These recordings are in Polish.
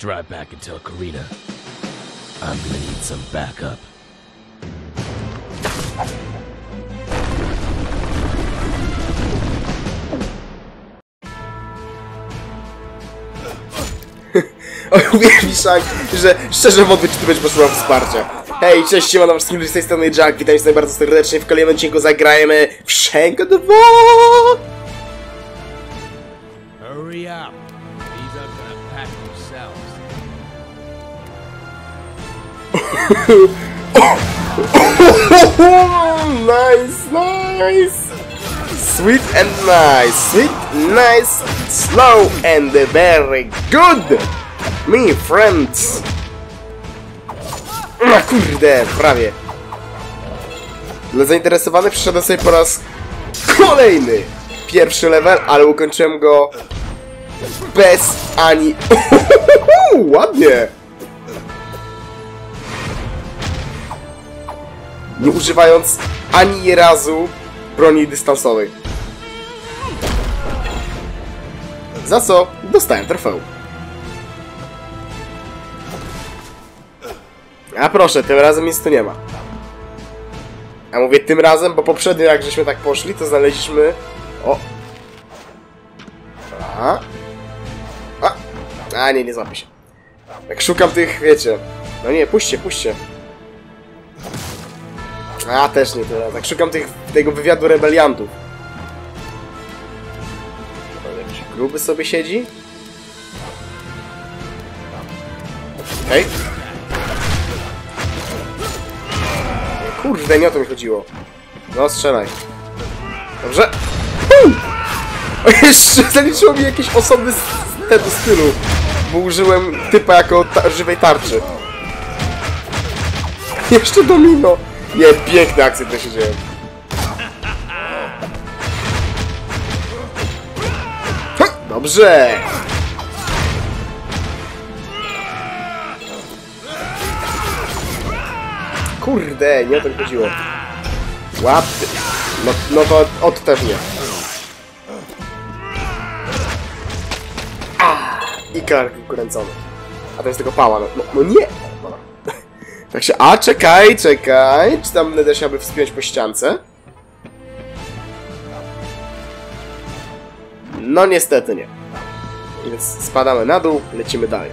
Drive back and tell Karina. I'm gonna need some backup. Shang, że szczerze wątpię, czy ty będziesz potrzebował wsparcia. Hej, cześć, siemano wszystkim, z tej strony Jack, witam was bardzo serdecznie, w kolejnym odcinku zagrajemy w Shank 2! Hurry up. nice, nice! Sweet and nice, sweet, nice, slow and very good! Me friends! No kurde, prawie. Dla zainteresowanych przyszedłem sobie po raz kolejny pierwszy level, ale ukończyłem go bez ani... Ładnie! Nie używając ani razu broni dystansowej. Za co dostałem trofeum. A proszę, tym razem nic tu nie ma. A mówię tym razem, bo poprzednio jak żeśmy tak poszli, to znaleźliśmy... O! A? A! A nie, nie złapię się. Jak szukam tych, wiecie... No nie, puśćcie, puśćcie. A, też nie teraz. Tak szukam tych, tego wywiadu rebeliantów. Jakiś gruby sobie siedzi. Okej. Kurde, nie o to mi chodziło. No, strzelaj. Dobrze. O, jeszcze zaliczyło mi jakiś osobny z tego stylu. Bo użyłem typa jako ta żywej tarczy. Jeszcze domino. Nie, piękne akcje to się dzieją. Ha, Dobrze! Kurde, nie o to chodziło. Łap. No, no to od też nie. I kark ukręcony. A to jest tylko pała. No, no, no nie! Tak się... A, czekaj, czekaj. Czy tam będę się aby wspiąć po ściance? No niestety nie. Więc spadamy na dół, lecimy dalej.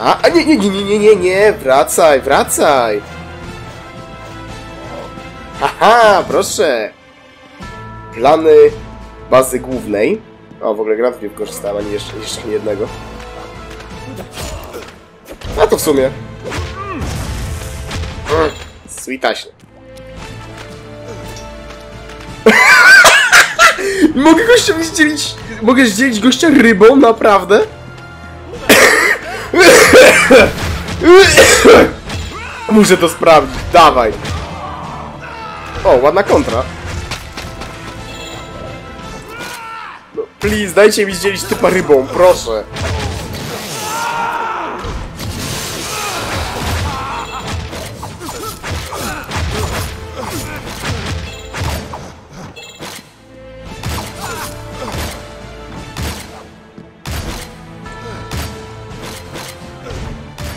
A, a nie, nie, nie, nie, nie, nie, wracaj, wracaj. Haha, proszę. Plany bazy głównej. O, w ogóle granat nie wykorzystałem, ani jeszcze, jeszcze jednego. A to w sumie. Sweetaśnie. Mogę gościowi zdzielić... Mogę zdzielić gościa rybą, naprawdę? Muszę to sprawdzić, dawaj. O, ładna kontra. Please, dajcie mi zdzielić typa rybą, proszę.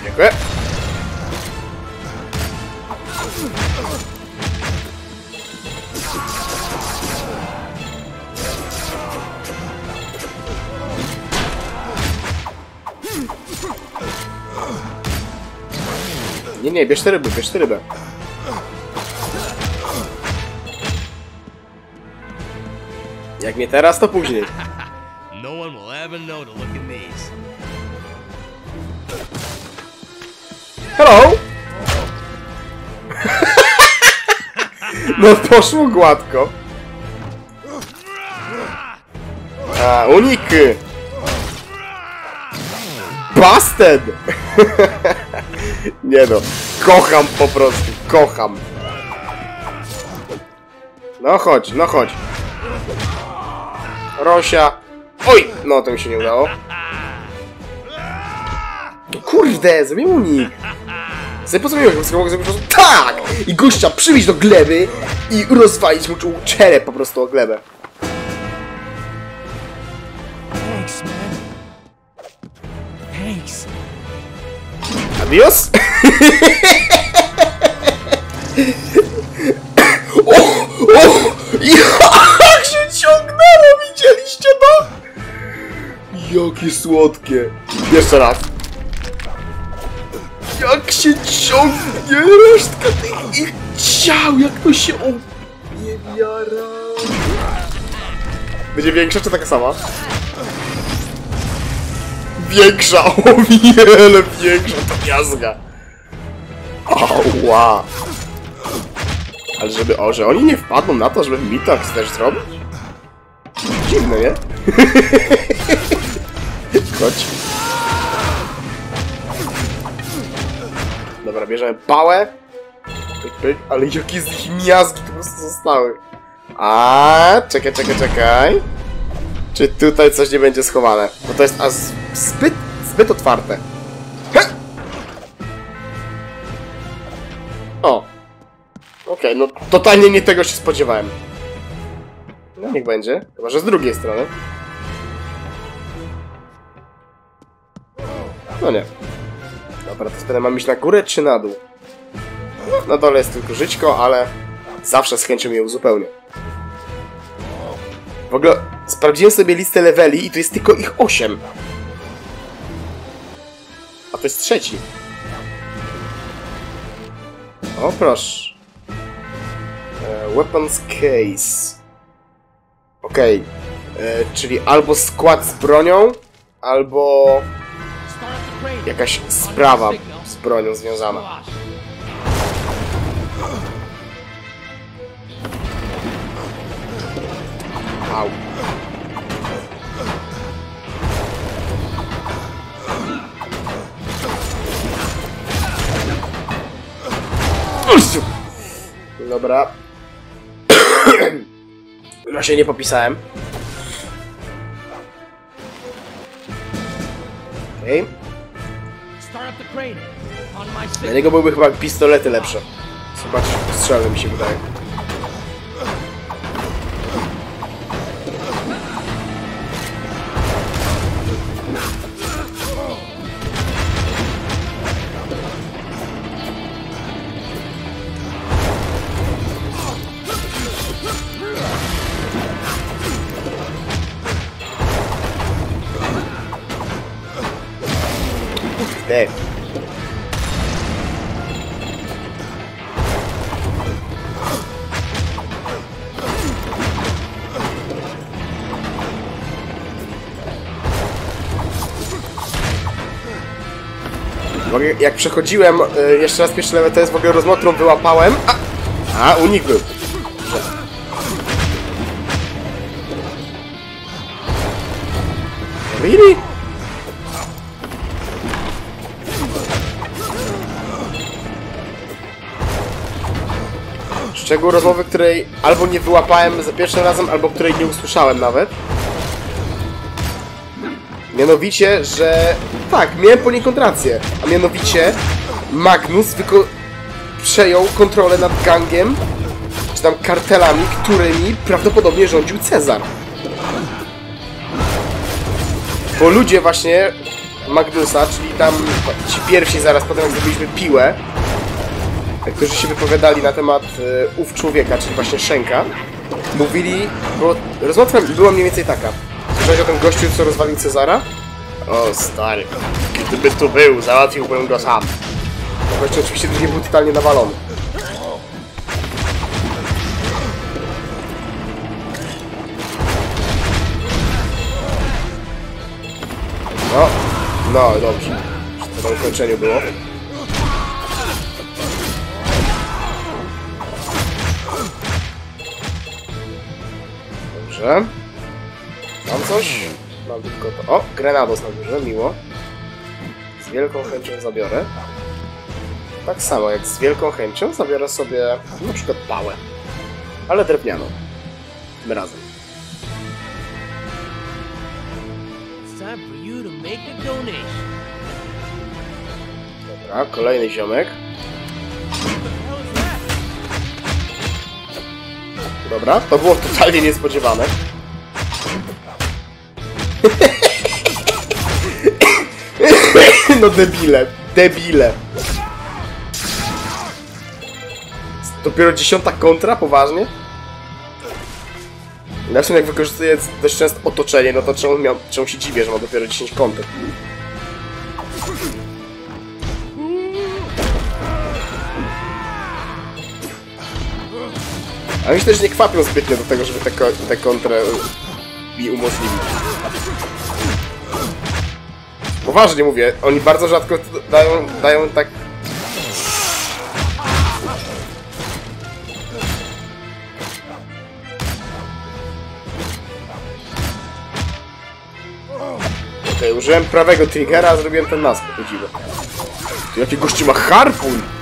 Dziękuję. Nie, bierz te ryby, bierz te rybę. Jak nie teraz, to później. No one will ever know to look at these. Hello! No poszło gładko. A, unik! Busted! Nie no, kocham po prostu, kocham. No chodź, no chodź. Rosia. Oj, no to mi się nie udało. Kurde, zrobiłem unik. Sobie po co mi mogę zrobić po prostu tak! I gościa przybić do gleby i rozwalić mu czerep po prostu o glebę. Thanks, man. Thanks. Adios! słodkie! Jeszcze raz. Jak się ciągnie resztka tych ich ciał! Jak to się obiewiara! Będzie większa czy taka sama? Większa, o wiele większa to miazga. Ała. Ale żeby, o, że oni nie wpadną na to, żeby mi tak też zrobić? Dziwne, nie? Dobra, bierzemy pałę. Ale jakie z nich miazgi po prostu zostały. A, czekaj, czekaj, czekaj. Czy tutaj coś nie będzie schowane? Bo to jest aż zbyt, zbyt otwarte. He! O. Okej, no totalnie nie tego się spodziewałem. No niech będzie. Chyba, że z drugiej strony. No nie. Dobra, to wtedy mam iść na górę czy na dół? Na dole jest tylko żyćko, ale zawsze z chęcią je uzupełnię. W ogóle sprawdziłem sobie listę leveli i to jest tylko ich 8. A to jest trzeci. O proszę. E, weapons case. Okej. E, Czyli albo skład z bronią, albo. Jakaś sprawa z bronią związana. Au. Dobra. Ja się nie popisałem. Okej. Start Dla niego byłyby chyba pistolety lepsze. Zobacz, strzelne mi się wydaje. Jak przechodziłem y, jeszcze raz pierwszy level, to jest w ogóle rozmowę, którą wyłapałem. A, a unik był. Really? Szczegół rozmowy, której albo nie wyłapałem za pierwszym razem, albo której nie usłyszałem nawet. Mianowicie, że tak, miałem poniekąd rację. A mianowicie Magnus wyko- przejął kontrolę nad gangiem, czy tam kartelami, którymi prawdopodobnie rządził Cezar. Bo ludzie właśnie Magnusa, czyli tam ci pierwsi zaraz potem jak zrobiliśmy piłę, którzy się wypowiadali na temat e, ów człowieka, czyli właśnie Szenka, mówili, bo rozmowa była mniej więcej taka. Słyszałeś o tym gościu, co rozwalił Cezara? O, stary, gdyby tu był, załatwiłbym go sam. No gościu oczywiście drugi był totalnie nawalony. No, no, dobrze. To na ukończeniu było. Dobrze. Coś? Mam tylko to. O, grenados na górze, miło. Z wielką chęcią zabiorę. Tak samo jak z wielką chęcią zabiorę sobie na przykład pałę. Ale drewnianą. Tym razem. It's time for you to make a donation. A, kolejny ziomek. Dobra, to było totalnie niespodziewane. No debile, debile. Dopiero dziesiąta kontra? Poważnie? Znaczy, jak wykorzystuję dość często otoczenie, no to czemu, miał, czemu się dziwię, że ma dopiero 10 kontek? A oni się też nie kwapią zbytnio do tego, żeby te, te kontrę mi umożliwić. Poważnie mówię, oni bardzo rzadko dają, dają tak... Okej, użyłem prawego triggera, a zrobiłem ten nask, po dziwo. Jaki gościu ma harpun!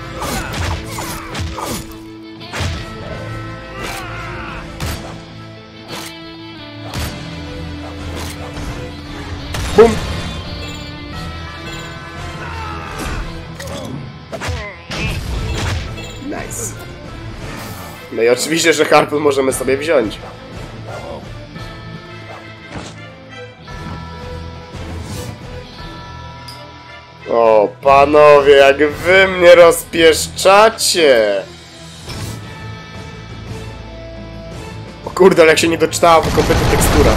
Oczywiście, że harpun możemy sobie wziąć. O, panowie, jak wy mnie rozpieszczacie! O kurde, ale jak się nie doczytała, bo kompletnie tekstura.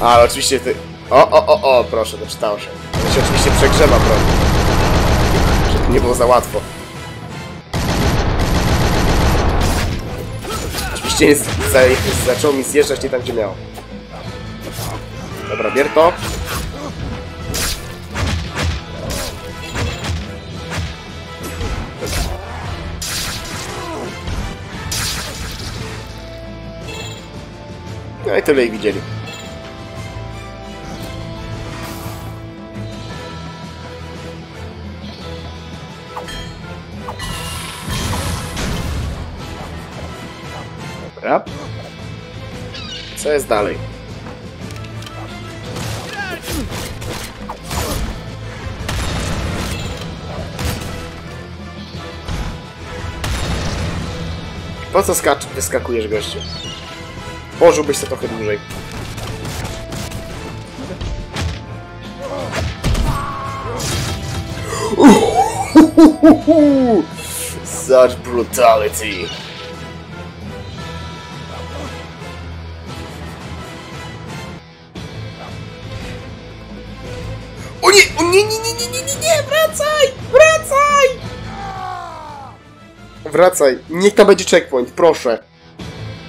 Ale oczywiście ty... O, o, o, o, proszę, doczytało się. To się oczywiście przegrzewa, proszę. Żeby nie było za łatwo. Za, zaczął mi zjeżdżać nie tam, gdzie miał. Dobra, bier to. No i tyle ich widzieli. Dobra. Co jest dalej? Po co skacz, wyskakujesz, gościu? Pożyłbyś się trochę dłużej. Such brutality. Wracaj! Wracaj! Wracaj. Niech tam będzie checkpoint, proszę.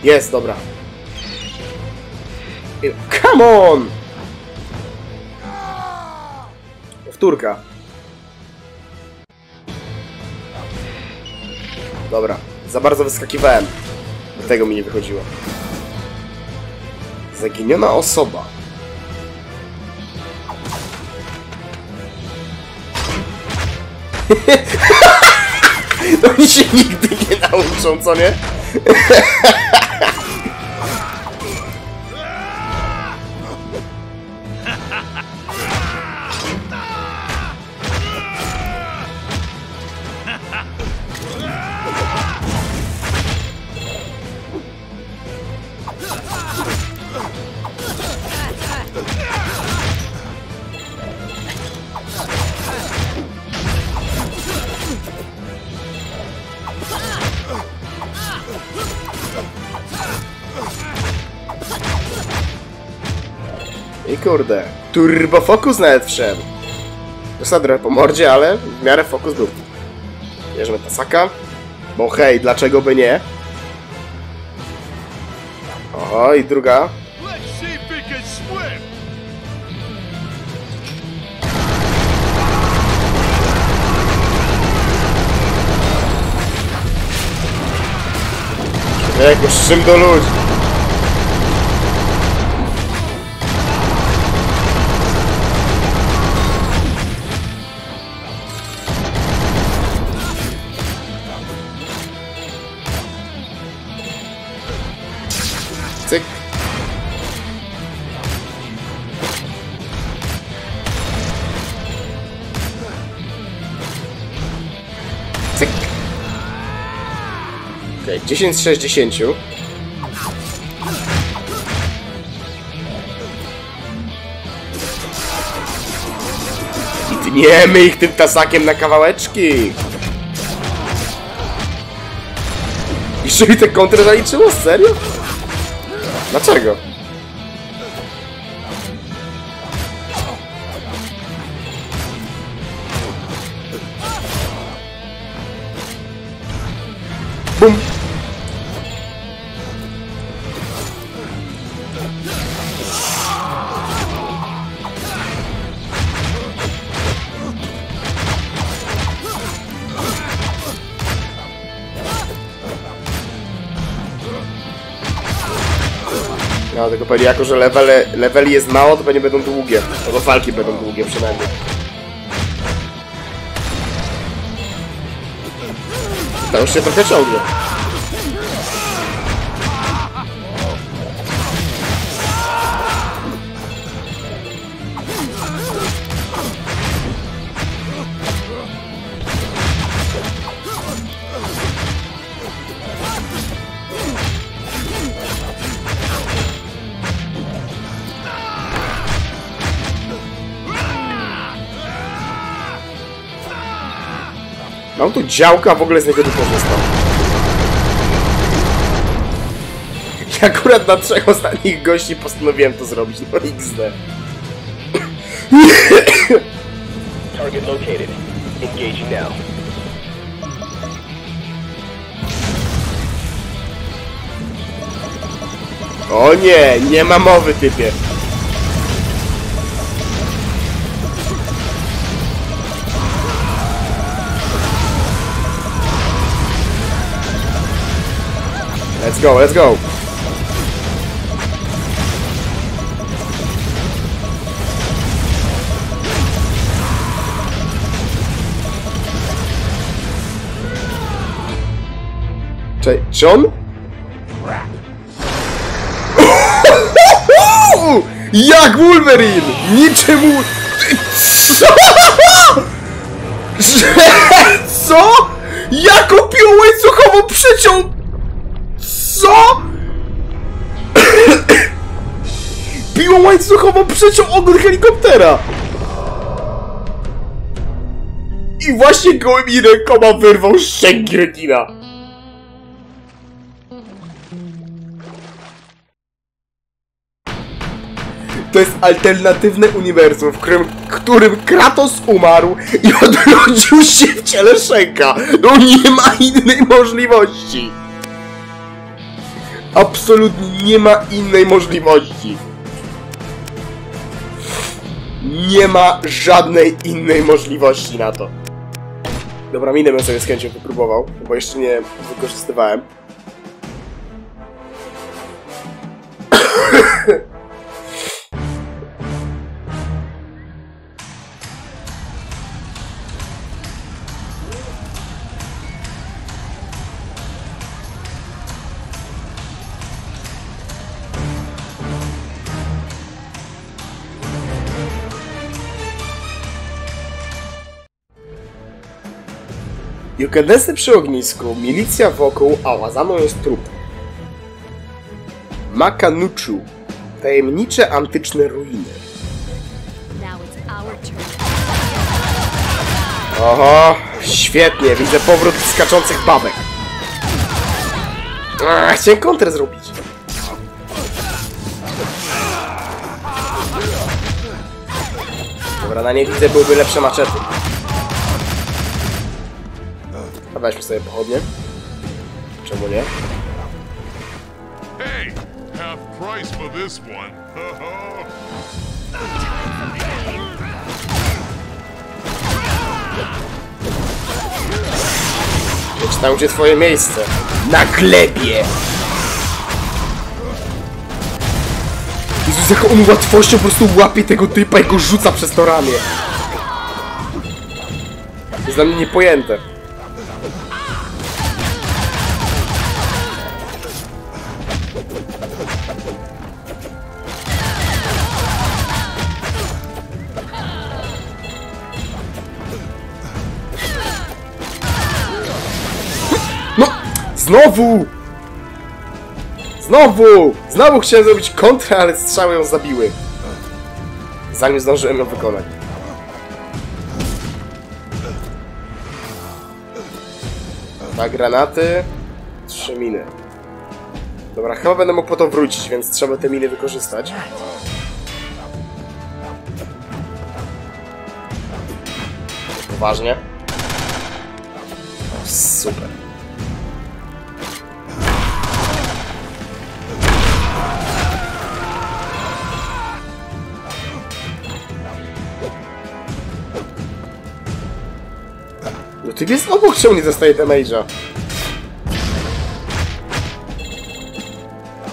Jest, dobra. Come on! Powtórka. Dobra. Za bardzo wyskakiwałem. Do tego mi nie wychodziło. Zaginiona osoba. Oni się nigdy nie nauczą, co nie? Kurde, turbofokus nawet wszedł. Dostał trochę po mordzie, ale w miarę fokus był. Bierzemy Tasaka, bo hej, dlaczego by nie? Oho, i druga. Jak czym do ludzi. 10 z 60. I ich tym tasakiem na kawałeczki. Jeszcze mi te kontry zaliczyło? Serio? Dlaczego? Pewnie jako, że leveli jest mało, to pewnie będą długie. Albo walki będą długie przynajmniej. To już się trochę ciągnie. Mam tu działka, w ogóle z niego nie korzystam. I akurat na trzech ostatnich gości postanowiłem to zrobić, no XD. Target located. Engaging now. O nie, nie ma mowy typie. Go, let's go. Czy, czy on? Jak Wolverine! Niczemu... Co? Co? Jaką piłą łańcuchową przeciął... Co? Piłą łańcuchową przeciął ogon helikoptera! I właśnie gołymi rękoma wyrwał szczęki rekina! To jest alternatywne uniwersum, w którym, którym Kratos umarł i odrodził się w ciele Shenka. No nie ma innej możliwości. Absolutnie nie ma innej możliwości. Nie ma żadnej innej możliwości na to. Dobra, minę bym sobie z chęcią wypróbował, bo jeszcze nie wykorzystywałem. Jukadesy przy ognisku, milicja wokół, a łazaną jest trup. Makanuchu. Tajemnicze antyczne ruiny. Oho, świetnie, widzę powrót skaczących babek. Ach, chciałem kontrę zrobić. Dobra, na nie widzę byłyby lepsze maczety. Weźmy sobie pochodnie. Czemu nie? Hey, half price for this one. Tam, gdzie twoje miejsce. Na glebie! Jezus, jak on łatwością po prostu łapie tego typa i go rzuca przez to ramię. To jest dla mnie niepojęte. Znowu! Znowu! Znowu chciałem zrobić kontrę, ale strzały ją zabiły. Zanim zdążyłem ją wykonać. Dwa granaty, trzy miny. Dobra, chyba będę mógł po to wrócić, więc trzeba te miny wykorzystać. Poważnie? Super. No ty jest obok, czemu nie dostaje damage'a?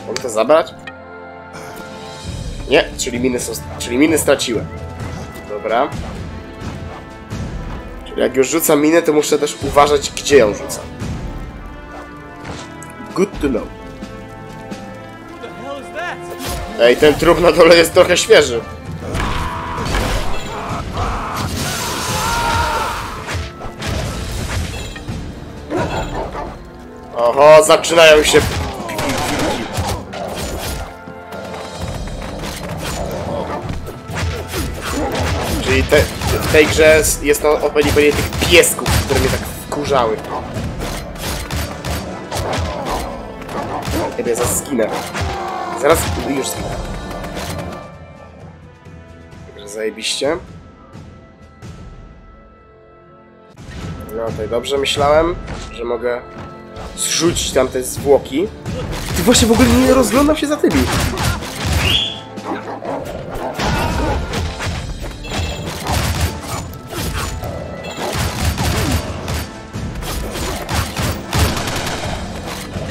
Mogę to zabrać? Nie, czyli miny są, czyli miny straciłem. Dobra. Czyli jak już rzucam minę, to muszę też uważać, gdzie ją rzucam. Good to know. Ej, ten trup na dole jest trochę świeży. Oho, zaczynają się Czyli te, w tej grze jest to odpowiednik pewnie tych piesków, które mnie tak wkurzały. Kiedy zaraz zginę. Zaraz już zginę. Także zajebiście. No tutaj dobrze myślałem, że mogę zrzucić tamte zwłoki. Ty właśnie w ogóle nie rozglądam się za tymi.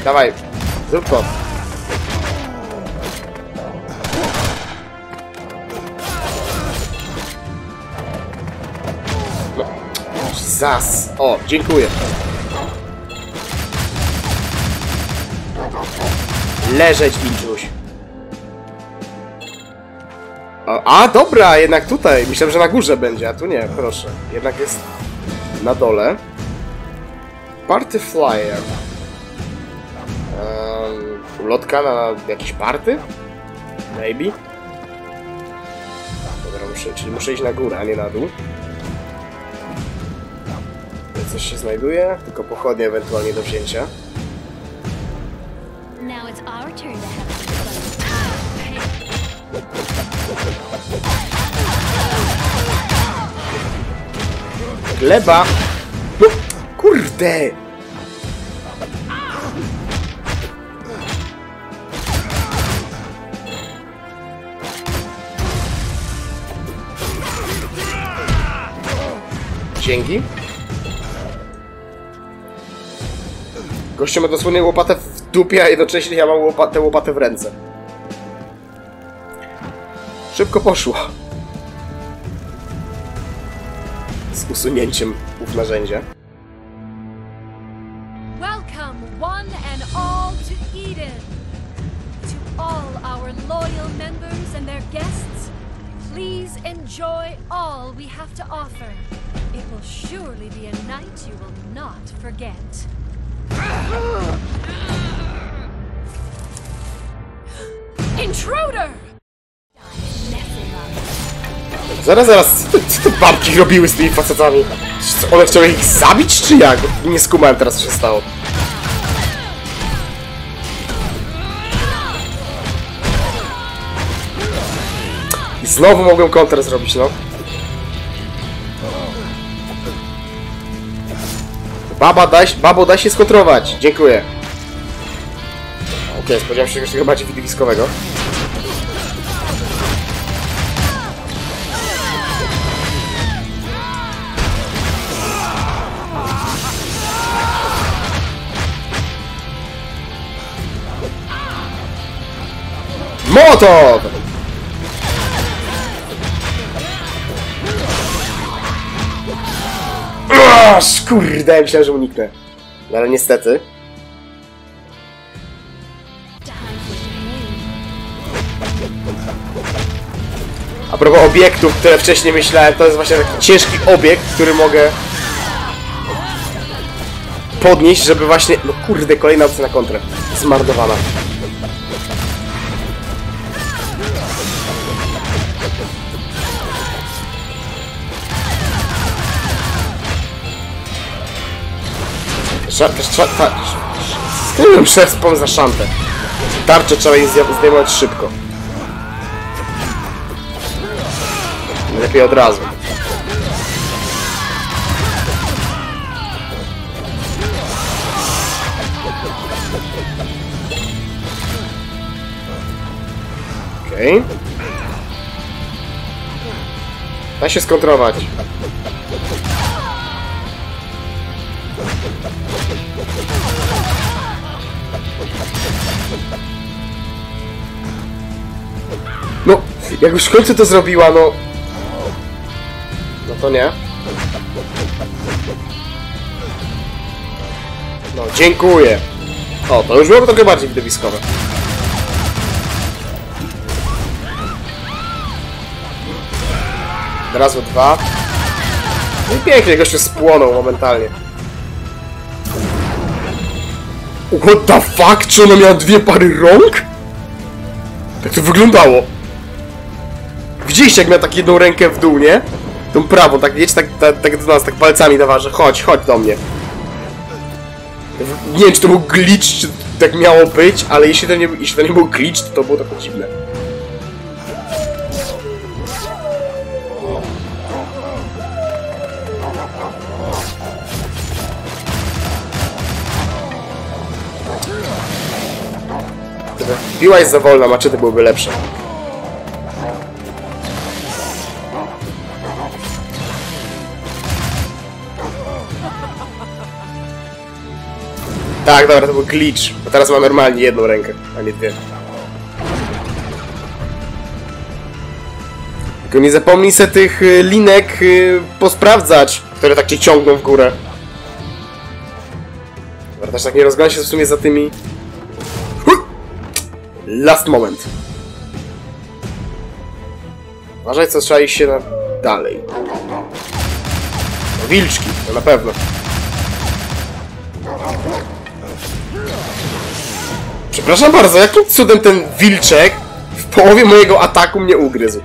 Dawaj, zrób to. No. Zas. O, dziękuję. Leżeć, Wilczuś. A, dobra, jednak tutaj. Myślałem, że na górze będzie, a tu nie, proszę. Jednak jest na dole. Party Flyer. Um, ulotka na jakiś party? Maybe? Dobra, muszę, czyli muszę iść na górę, a nie na dół. Coś się znajduje, tylko pochodnie ewentualnie do wzięcia. Gleba! No, kurde! Dzięki. Gościu ma dosłownie łopatę w dupie, a jednocześnie ja mam łopatę, łopatę w ręce. Szybko poszło. Usunięciem ów narzędzia. Welcome, one and all, to Eden. To all our loyal members and their guests, please enjoy all we have to offer. It will surely be a night you will not forget. Intruder! Zaraz, zaraz, co te, co te babki robiły z tymi facetami? Co, one chciały ich zabić, czy jak? Nie skumałem teraz, co się stało. I znowu mogłem kontr zrobić, no. Baba, daj, babo, daj się skontrować. Dziękuję. Okej, spodziewałem się czegoś takiego bardziej widowiskowego. Mołotow! Kurde, myślałem, że uniknę. No ale niestety. A propos obiektów, które wcześniej myślałem, to jest właśnie taki ciężki obiekt, który mogę podnieść, żeby właśnie... No kurde, kolejna opcja na kontrę. Zmarnowana. Trzeba, ta, Skryłem pomysł za szantę. Tarczę trzeba jej zdejmować szybko. Lepiej od razu. Okej. Da się skontrolować. Jak już w końcu to zrobiła, no... No to nie. No, dziękuję. O, to już było trochę bardziej widowiskowe. Razu dwa. No i pięknie, gościu spłonął momentalnie. What the fuck? Czy ona miała dwie pary rąk? Tak to wyglądało. Widzieliście jak miał tak jedną rękę w dół, nie? Tą prawą, tak wiecie, tak, tak, tak do nas, tak palcami dawa, że chodź, chodź do mnie. Nie wiem, czy to był glitch, czy tak miało być, ale jeśli to nie, jeśli to nie był glitch, to to było trochę dziwne. Piła jest za wolna, maczety byłyby lepsze. Tak, dobra, to był glitch, bo teraz ma normalnie jedną rękę, a nie dwie. Tylko nie zapomnij se tych y, linek y, posprawdzać, które tak cię ciągną w górę. Dobra, też tak nie rozgląda się w sumie za tymi... Last moment. Uważaj, co trzeba iść się na... dalej. No, wilczki, to na pewno. Przepraszam bardzo, jakim cudem ten wilczek w połowie mojego ataku mnie ugryzł?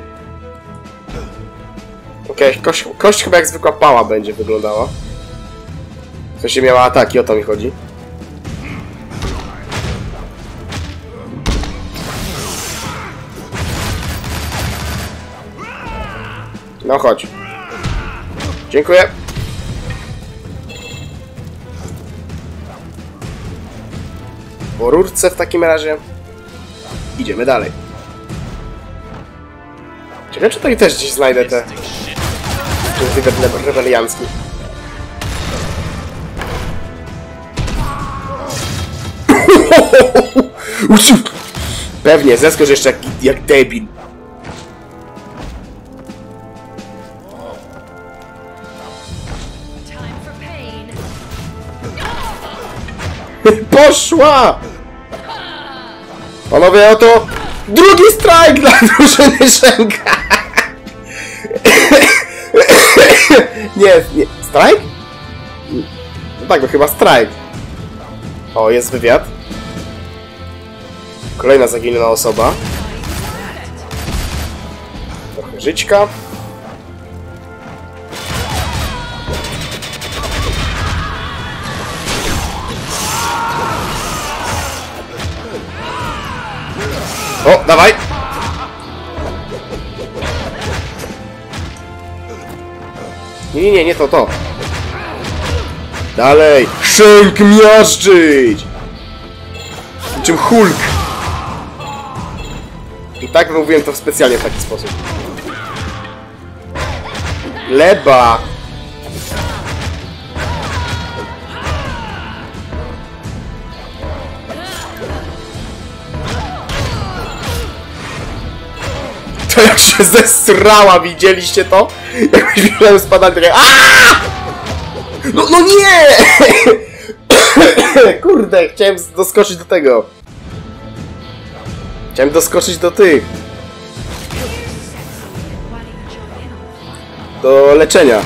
Okej, kość, kość chyba jak zwykła pała będzie wyglądała. W sensie miała ataki, o to mi chodzi. No chodź. Dziękuję. Po rurce w takim razie. Idziemy dalej. Ciekawe, czy tutaj też gdzieś znajdę te... Wywiad rebeliancki. Pewnie, zeskocz jeszcze jak, jak debil. Poszła! Panowie, oto drugi strajk dla drużyny Szenka! nie, nie, strajk? No tak, no chyba strajk. O, jest wywiad. Kolejna zaginiona osoba. Trochę żyćka. O, dawaj! Nie, nie, nie, to, to. Dalej! Szynk miażdżyć! Niczym Hulk! I tak mówiłem to specjalnie w taki sposób. Leba! To jak się zesrała, widzieliście to? Jak myślałem spadać takie! No, no nie! Kurde, chciałem doskoczyć do tego. Chciałem doskoczyć do tych. Do leczenia.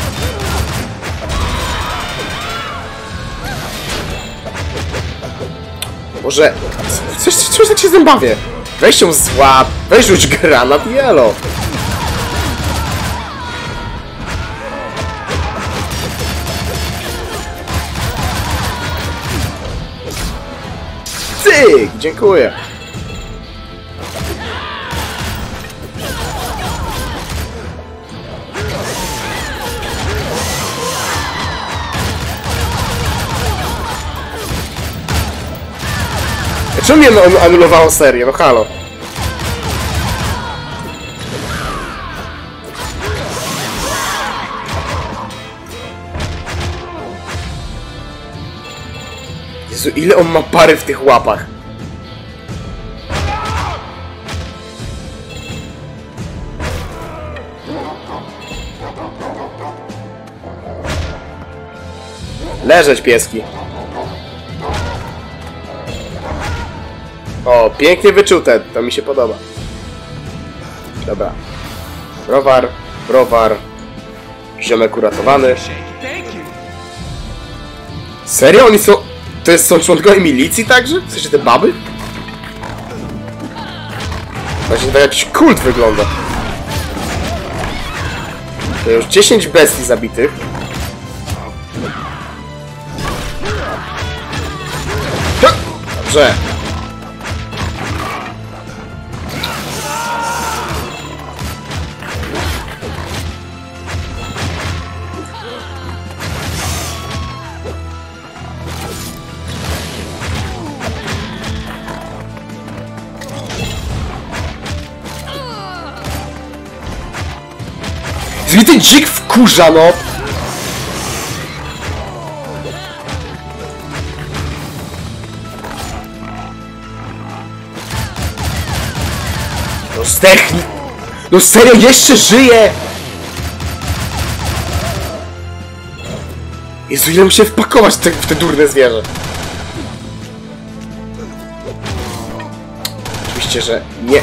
Może... Coś, coś tak się z tym bawię. Weź ją złap, weź rzuć granat i elo. Cyk! Dziękuję. Czemu mnie no- anulowało serię? No halo. Jezu, ile on ma pary w tych łapach? Leżeć, pieski. O, pięknie wyczute, to mi się podoba. Dobra. Browar, browar. Ziomek uratowany. Serio? Oni są... To jest, są członkowie milicji także? W sensie te baby? Właśnie to jakiś kult wygląda. To już 10 bestii zabitych. Dobrze. Ten dzik wkurza, no! No zdechnij! No serio, jeszcze żyje! Jezu, ile muszę wpakować te, w te durne zwierzę. Oczywiście, że nie.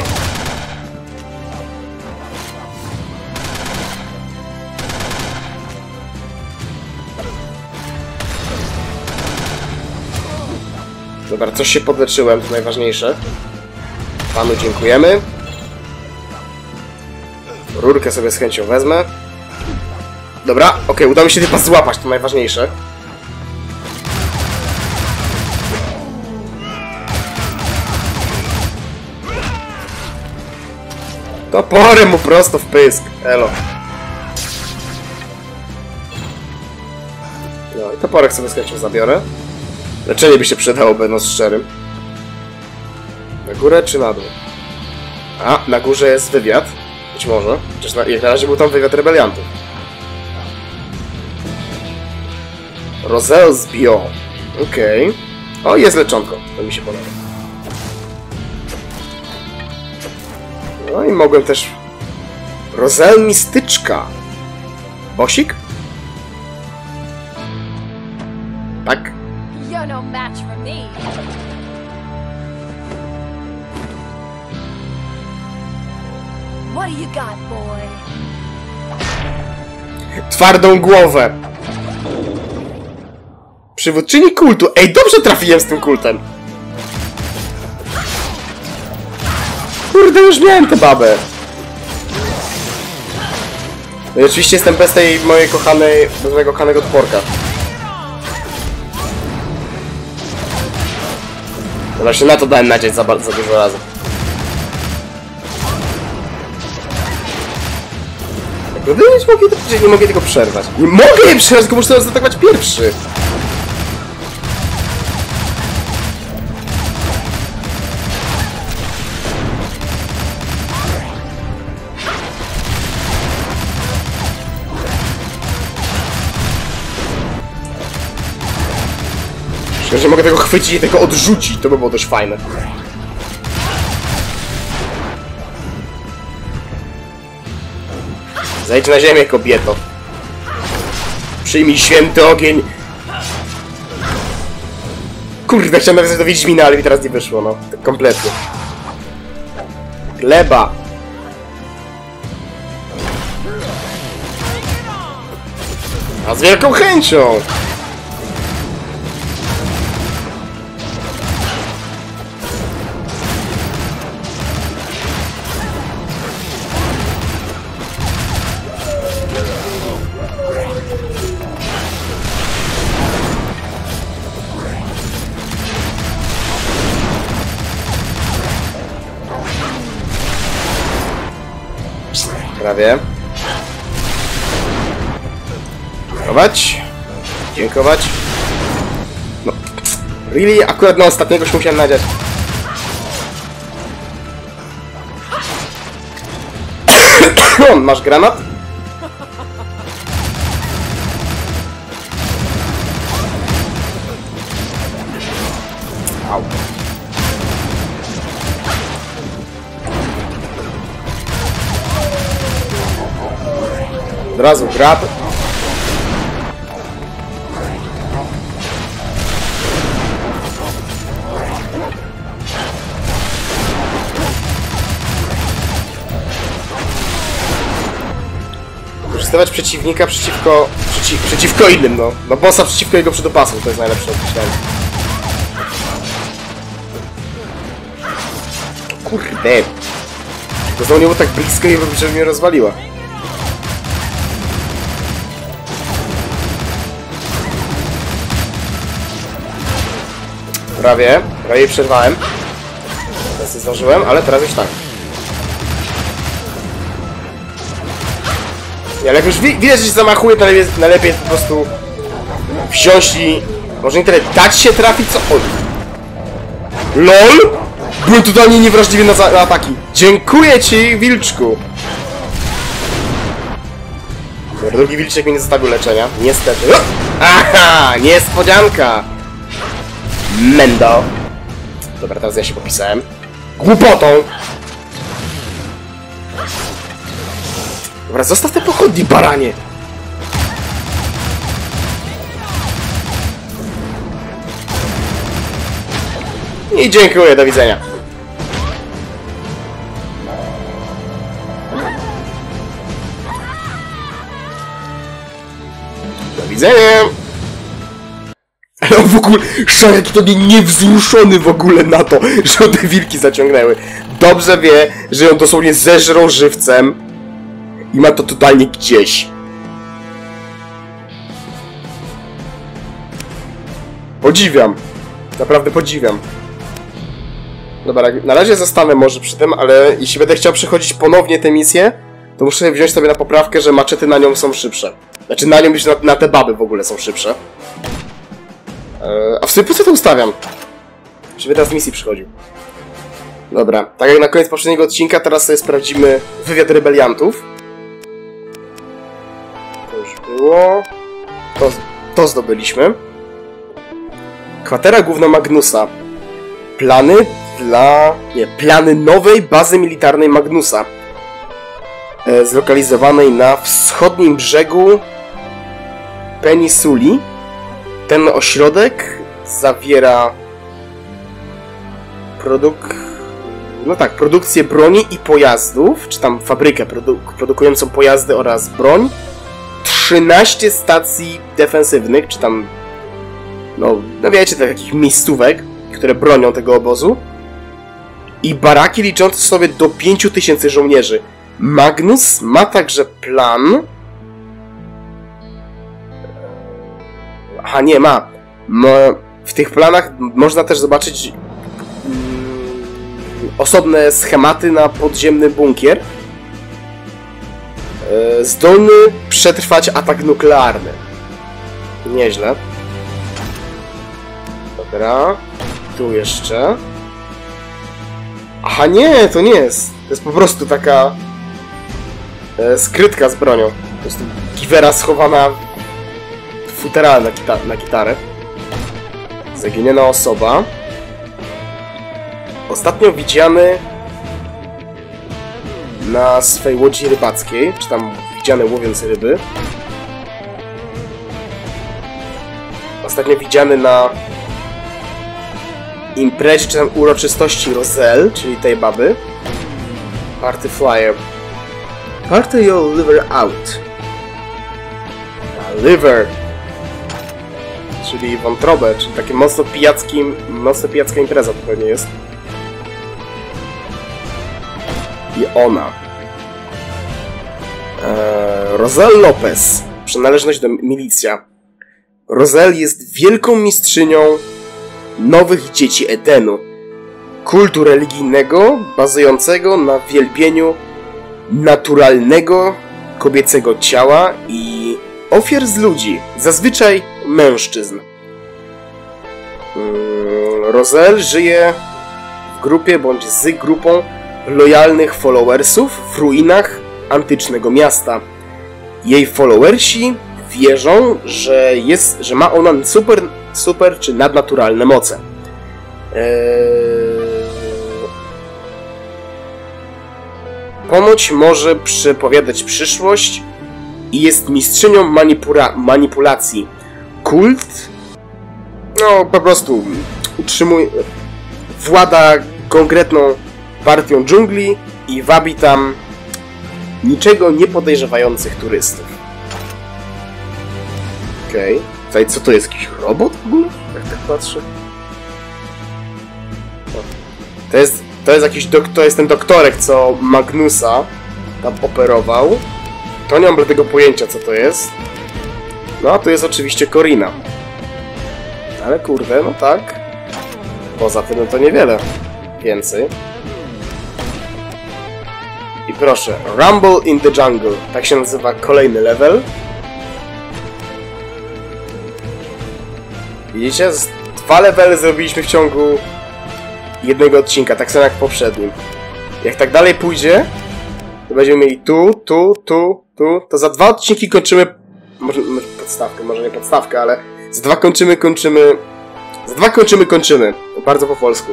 Dobra, coś się podleczyłem, to najważniejsze. Panu dziękujemy. Rurkę sobie z chęcią wezmę. Dobra, okej, udało mi się typa złapać, to najważniejsze. Toporem mu prosto w pysk. Elo. No i toporek sobie z chęcią zabiorę. Leczenie by się przydało, będąc szczerym. Na górę czy na dół? A, na górze jest wywiad. Być może. Chociaż na, jak na razie był tam wywiad rebeliantów. Roselle z Bio. Okej. O, jest leczonko. To mi się podoba. No i mogłem też... Roselle Mistyczka. Bosik? Twardą głowę. Przywódczyni kultu. Ej, dobrze trafiłem z tym kultem. Kurde, już miałem tę babę. No i oczywiście jestem bez tej mojej kochanej, bez mojego kochanego tporka. No właśnie na to dałem nadzieć za, za dużo razy. Naprawdę nie mogę, nie mogę tego przerwać. Nie mogę je przerwać, tylko muszę zaatakować pierwszy. Szkoda, że mogę tego chwycić i tego odrzucić, to by było dość fajne. Zejdź na ziemię, kobieto. Przyjmij święty ogień. Kurde, chciałem nawiązać do Wiedźmina, ale mi teraz nie wyszło, no. Tak kompletnie. Gleba. A z wielką chęcią. Prawie. Dziękować. Dziękować. No. Really? Akurat na ostatniego się musiałem nadziać. Masz granat? Od razu grab. Wykorzystywać przeciwnika przeciwko... Przeci, przeciwko innym, no. No bossa przeciwko jego przydopasom, to jest najlepsze określenie. Kurde. To znowu nie było tak blisko i żeby mnie rozwaliła. Prawie. Prawie przerwałem. Teraz nie zdążyłem, ale teraz już tak. Ale jak już wi widać, że się zamachuje, to najlepiej, najlepiej po prostu wziąć i... Może nie tyle dać się trafić, co... Oj. LOL! Byłem totalnie niewrażliwy na, na ataki. Dziękuję ci, wilczku! Drugi wilczek mi nie zostawił leczenia. Niestety. Aha! Niespodzianka! Mendo. Dobra, teraz ja się popisałem. Głupotą! Dobra, zostaw te pochodni, baranie! I dziękuję, do widzenia. Do widzenia! Ale on w ogóle, Szarek to nie niewzruszony w ogóle na to, że te wilki zaciągnęły. Dobrze wie, że ją dosłownie zeżrą żywcem i ma to totalnie gdzieś. Podziwiam. Naprawdę podziwiam. Dobra, na razie zostanę może przy tym, ale jeśli będę chciał przechodzić ponownie tę misję, to muszę wziąć sobie na poprawkę, że maczety na nią są szybsze. Znaczy na nią, na, na te baby w ogóle są szybsze. Eee, a w sumie po co to ustawiam? Żeby teraz misji przychodził. Dobra, tak jak na koniec poprzedniego odcinka, teraz sobie sprawdzimy wywiad rebeliantów. To już było. To, to zdobyliśmy. Kwatera główna Magnusa. Plany dla... nie, plany nowej bazy militarnej Magnusa. E, zlokalizowanej na wschodnim brzegu Penisuli. Ten ośrodek zawiera produk... No tak, produkcję broni i pojazdów, czy tam fabrykę produ produkującą pojazdy oraz broń. 13 stacji defensywnych, czy tam no, no wiecie, takich miejscówek, które bronią tego obozu. I baraki liczące sobie do 5000 żołnierzy. Magnus ma także plan. Aha, nie ma. W tych planach można też zobaczyć mm, osobne schematy na podziemny bunkier. E, zdolny przetrwać atak nuklearny. Nieźle. Dobra. Tu jeszcze. Aha, nie, to nie jest. To jest po prostu taka e, skrytka z bronią. Po prostu giwera schowana futerale na, kita na gitarę. Zaginiona osoba. Ostatnio widziany na swej łodzi rybackiej, czy tam widziany łowiąc ryby. Ostatnio widziany na imprezie czy tam uroczystości Roselle, czyli tej baby. Party flyer. Party your liver out. A liver. Czyli wątrobę, czyli takie mocno pijacki, mocno pijacka impreza to pewnie jest. I ona. Eee, Lopez. Przynależność do milicja. Roselle jest wielką mistrzynią nowych dzieci Edenu. Kultu religijnego bazującego na wielbieniu naturalnego kobiecego ciała i ofiar z ludzi, zazwyczaj mężczyzn. Mm, Roselle żyje w grupie bądź z grupą lojalnych followersów w ruinach antycznego miasta. Jej followersi wierzą, że, jest, że ma ona super, super czy nadnaturalne moce. Eee... Może przepowiadać przyszłość i jest mistrzynią manipula manipulacji. Kult, no po prostu utrzymuje, włada konkretną partią dżungli i wabi tam niczego nie podejrzewających turystów. Okej. Okay. Tutaj co to jest? Jakiś robot w ogóle? Jak tak patrzę. To jest, to jest jakiś to jest ten doktorek, co Magnusa tam operował. To nie mam tego pojęcia, co to jest. No, a tu jest oczywiście Corina. Ale kurde, no tak. Poza tym, no to niewiele więcej. I proszę, Rumble in the Jungle. Tak się nazywa kolejny level. Widzicie? Dwa levely zrobiliśmy w ciągu jednego odcinka, tak samo jak w poprzednim. Jak tak dalej pójdzie, będziemy mieli tu, tu, tu, tu, to za dwa odcinki kończymy, może podstawkę, może nie podstawkę, ale za dwa kończymy, kończymy, za dwa kończymy, kończymy, bardzo po polsku.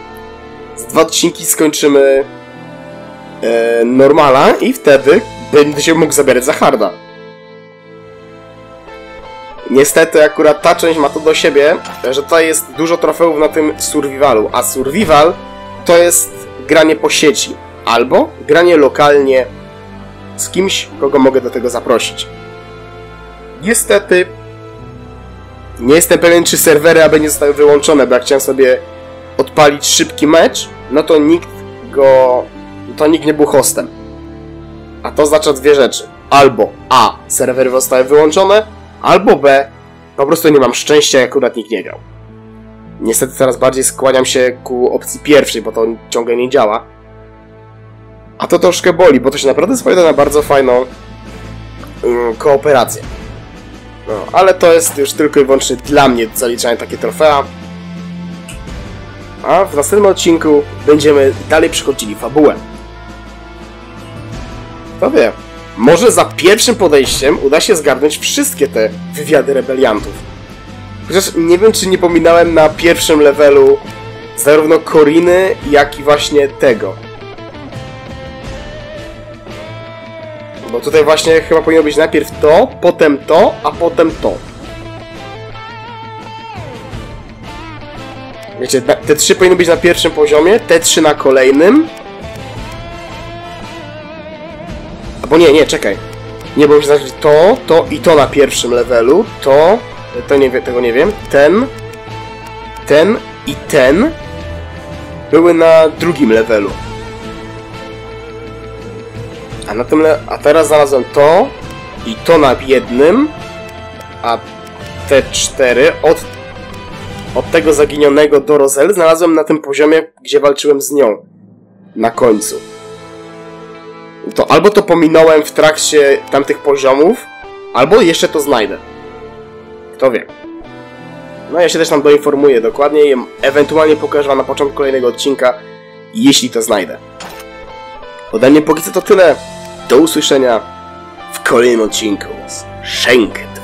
Za dwa odcinki skończymy e, normala i wtedy będę się mógł zabierać za harda. Niestety akurat ta część ma to do siebie, że tutaj jest dużo trofeów na tym survivalu, a survival to jest granie po sieci albo granie lokalnie z kimś, kogo mogę do tego zaprosić. Niestety nie jestem pewien, czy serwery aby nie zostały wyłączone, bo jak chciałem sobie odpalić szybki mecz, no to nikt go... to nikt nie był hostem. A to oznacza dwie rzeczy. Albo A. Serwery zostały wyłączone, albo B. Po prostu nie mam szczęścia, akurat nikt nie grał. Niestety coraz bardziej skłaniam się ku opcji pierwszej, bo to ciągle nie działa. A to troszkę boli, bo to się naprawdę składa na bardzo fajną yy, kooperację. No, ale to jest już tylko i wyłącznie dla mnie zaliczanie takie trofea. A w następnym odcinku będziemy dalej przechodzili fabułę. Kto wie, może za pierwszym podejściem uda się zgarnąć wszystkie te wywiady rebeliantów. Chociaż nie wiem, czy nie pominąłem na pierwszym levelu zarówno Koriny, jak i właśnie tego. Bo tutaj właśnie chyba powinno być najpierw to, potem to, a potem to. Wiecie, te trzy powinny być na pierwszym poziomie, te trzy na kolejnym. Albo nie, nie, czekaj. Nie, bo muszę znaczyć to, to i to na pierwszym levelu, to, to nie, tego nie wiem, ten, ten i ten były na drugim levelu. A na tym, a teraz znalazłem to i to na jednym, a te cztery od, od tego zaginionego do Roselle znalazłem na tym poziomie, gdzie walczyłem z nią. Na końcu. To albo to pominąłem w trakcie tamtych poziomów, albo jeszcze to znajdę. Kto wie. No ja się też tam doinformuję dokładnie i ewentualnie pokażę wam na początku kolejnego odcinka, jeśli to znajdę. Ode mnie póki co to tyle. Do usłyszenia w kolejnym odcinku z Schenken.